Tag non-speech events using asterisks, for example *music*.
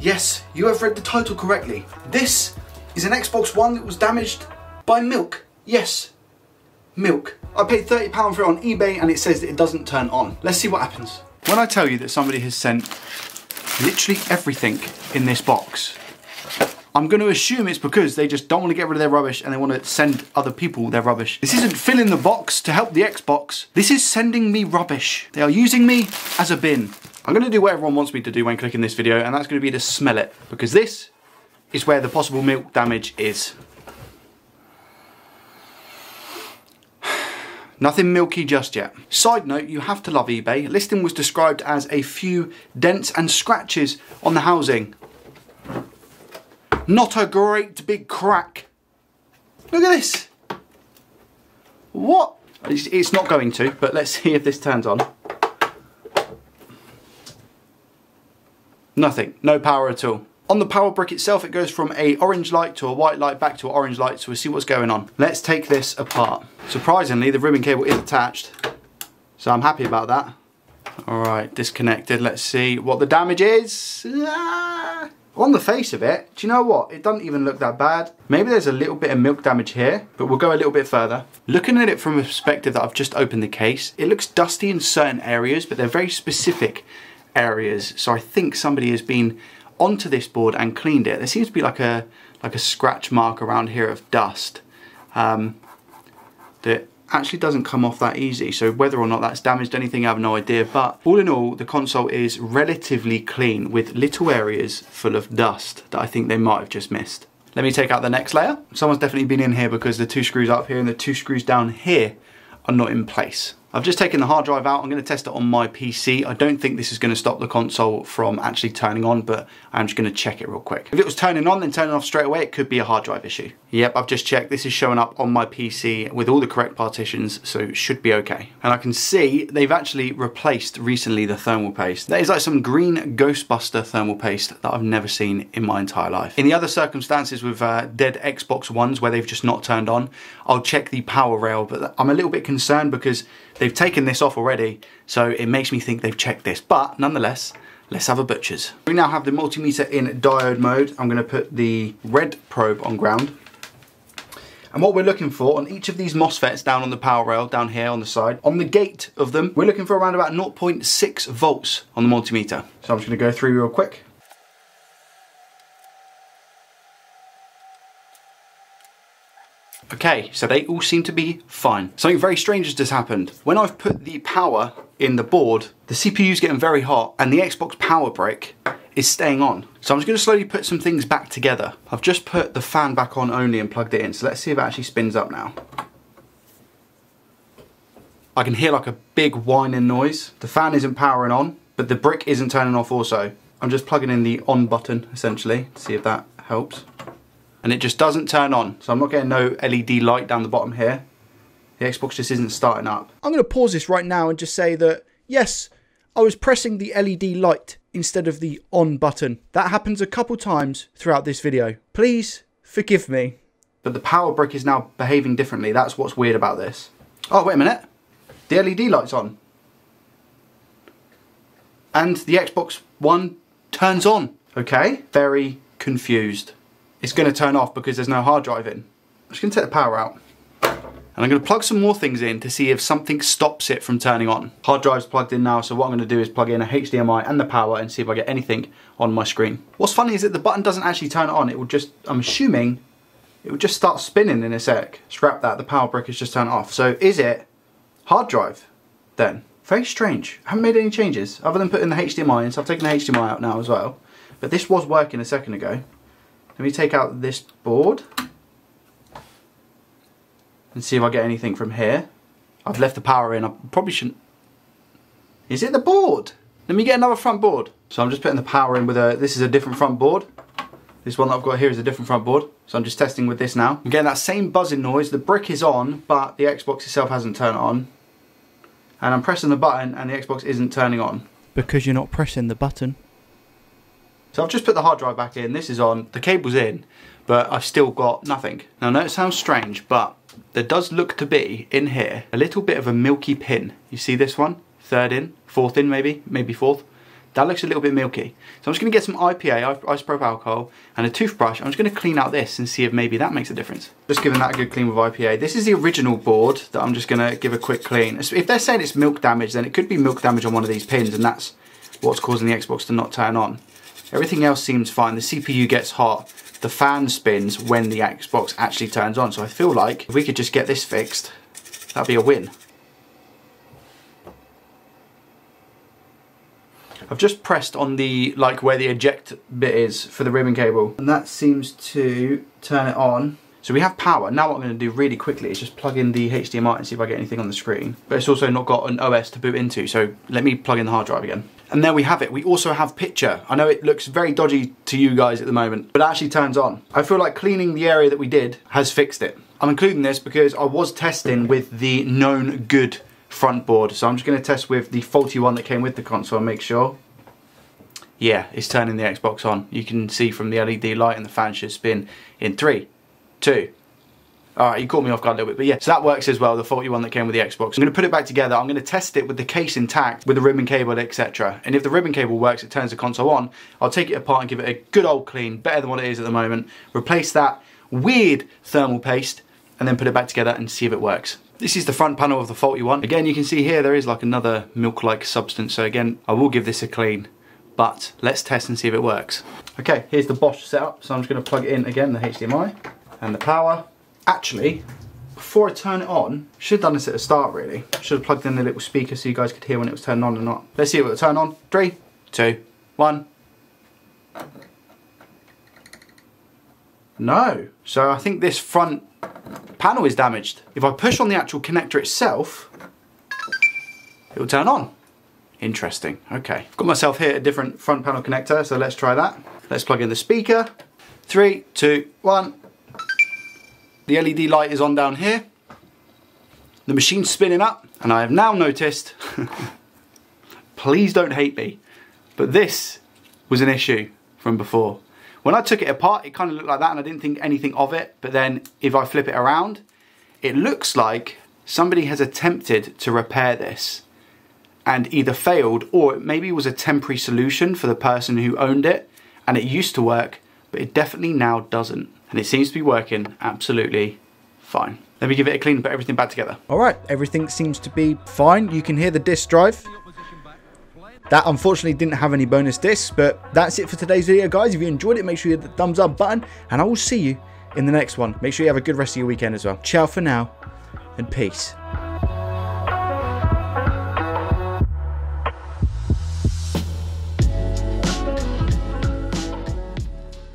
Yes, you have read the title correctly. This is an Xbox One that was damaged by milk. Yes, milk. I paid £30 for it on eBay and it says that it doesn't turn on. Let's see what happens. When I tell you that somebody has sent literally everything in this box, I'm going to assume it's because they just don't want to get rid of their rubbish and they want to send other people their rubbish. This isn't filling the box to help the Xbox. This is sending me rubbish. They are using me as a bin. I'm to do what everyone wants me to do when clicking this video and that's to be to smell it because this is where the possible milk damage is. *sighs* Nothing milky just yet. Side note, you have to love eBay. Listing was described as a few dents and scratches on the housing. Not a great big crack. Look at this. What? It's not going to, but let's *laughs* see if this turns on. Nothing, no power at all. On the power brick itself, it goes from a orange light to a white light back to an orange light, so we'll see what's going on. Let's take this apart. Surprisingly, the ribbon cable is attached, so I'm happy about that. All right, disconnected. Let's see what the damage is. Ah! On the face of it, do you know what? It doesn't even look that bad. Maybe there's a little bit of milk damage here, but we'll go a little bit further. Looking at it from a perspective that I've just opened the case, it looks dusty in certain areas, but they're very specific areas. So I think somebody has been onto this board and cleaned it. There seems to be like a like a scratch mark around here of dust um, that actually doesn't come off that easy. So whether or not that's damaged anything, I have no idea. But all in all, the console is relatively clean with little areas full of dust that I think they might have just missed. Let me take out the next layer. Someone's definitely been in here because the two screws up here and the two screws down here are not in place. I've just taken the hard drive out. I'm going to test it on my PC. I don't think this is going to stop the console from actually turning on, but I'm just going to check it real quick. If it was turning on, then turning off straight away, it could be a hard drive issue. Yep, I've just checked. This is showing up on my PC with all the correct partitions, so it should be okay. And I can see they've actually replaced recently the thermal paste. That is like some green Ghostbuster thermal paste that I've never seen in my entire life. In the other circumstances with uh, dead Xbox Ones where they've just not turned on, I'll check the power rail, but I'm a little bit concerned because They've taken this off already, so it makes me think they've checked this. But nonetheless, let's have a butcher's. We now have the multimeter in diode mode. I'm gonna put the red probe on ground. And what we're looking for on each of these MOSFETs down on the power rail, down here on the side, on the gate of them, we're looking for around about 0.6 volts on the multimeter. So I'm just gonna go through real quick. Okay, so they all seem to be fine. Something very strange has just happened. When I've put the power in the board, the CPU is getting very hot and the Xbox power brick is staying on. So I'm just gonna slowly put some things back together. I've just put the fan back on only and plugged it in. So let's see if it actually spins up now. I can hear like a big whining noise. The fan isn't powering on, but the brick isn't turning off also. I'm just plugging in the on button essentially to see if that helps and it just doesn't turn on. So I'm not getting no LED light down the bottom here. The Xbox just isn't starting up. I'm going to pause this right now and just say that, yes, I was pressing the LED light instead of the on button. That happens a couple times throughout this video. Please forgive me. But the power brick is now behaving differently. That's what's weird about this. Oh, wait a minute. The LED light's on. And the Xbox One turns on. Okay, very confused it's going to turn off because there's no hard drive in. I'm just going to take the power out. And I'm going to plug some more things in to see if something stops it from turning on. Hard drive's plugged in now, so what I'm going to do is plug in a HDMI and the power and see if I get anything on my screen. What's funny is that the button doesn't actually turn on. It will just, I'm assuming, it will just start spinning in a sec. Scrap that, the power brick is just turned off. So is it hard drive then? Very strange. I haven't made any changes other than putting the HDMI in, so I've taken the HDMI out now as well. But this was working a second ago. Let me take out this board and see if I get anything from here. I've left the power in, I probably shouldn't... Is it the board? Let me get another front board. So I'm just putting the power in with a, this is a different front board. This one that I've got here is a different front board. So I'm just testing with this now. I'm getting that same buzzing noise. The brick is on, but the Xbox itself hasn't turned on. And I'm pressing the button and the Xbox isn't turning on. Because you're not pressing the button. So I've just put the hard drive back in, this is on, the cable's in, but I've still got nothing. Now I know it sounds strange, but there does look to be, in here, a little bit of a milky pin. You see this one? Third in, fourth in maybe, maybe fourth. That looks a little bit milky. So I'm just going to get some IPA, isopropyl alcohol, and a toothbrush. I'm just going to clean out this and see if maybe that makes a difference. Just giving that a good clean with IPA. This is the original board that I'm just going to give a quick clean. If they're saying it's milk damage, then it could be milk damage on one of these pins, and that's what's causing the Xbox to not turn on. Everything else seems fine. The CPU gets hot. The fan spins when the Xbox actually turns on. So I feel like if we could just get this fixed, that'd be a win. I've just pressed on the, like where the eject bit is for the ribbon cable. And that seems to turn it on. So we have power. Now what I'm going to do really quickly is just plug in the HDMI and see if I get anything on the screen. But it's also not got an OS to boot into, so let me plug in the hard drive again. And there we have it. We also have picture. I know it looks very dodgy to you guys at the moment, but it actually turns on. I feel like cleaning the area that we did has fixed it. I'm including this because I was testing with the known good front board. So I'm just going to test with the faulty one that came with the console and make sure. Yeah, it's turning the Xbox on. You can see from the LED light and the fan should spin in three, two, Alright, you caught me off guard a little bit, but yeah, so that works as well, the faulty one that came with the Xbox. I'm going to put it back together, I'm going to test it with the case intact, with the ribbon cable, etc. And if the ribbon cable works, it turns the console on, I'll take it apart and give it a good old clean, better than what it is at the moment, replace that weird thermal paste, and then put it back together and see if it works. This is the front panel of the faulty one. Again, you can see here there is like another milk-like substance, so again, I will give this a clean, but let's test and see if it works. Okay, here's the Bosch setup, so I'm just going to plug in again, the HDMI, and the power, Actually, before I turn it on, should have done this at the start really. Should have plugged in the little speaker so you guys could hear when it was turned on or not. Let's see if it will turn on. Three, two, one. No. So I think this front panel is damaged. If I push on the actual connector itself, it will turn on. Interesting, okay. Got myself here a different front panel connector, so let's try that. Let's plug in the speaker. Three, two, one. The LED light is on down here. The machine's spinning up and I have now noticed, *laughs* please don't hate me, but this was an issue from before. When I took it apart, it kind of looked like that and I didn't think anything of it. But then if I flip it around, it looks like somebody has attempted to repair this and either failed or it maybe was a temporary solution for the person who owned it and it used to work, but it definitely now doesn't and it seems to be working absolutely fine. Let me give it a clean, and put everything back together. All right, everything seems to be fine. You can hear the disk drive. That unfortunately didn't have any bonus discs, but that's it for today's video, guys. If you enjoyed it, make sure you hit the thumbs up button, and I will see you in the next one. Make sure you have a good rest of your weekend as well. Ciao for now, and peace.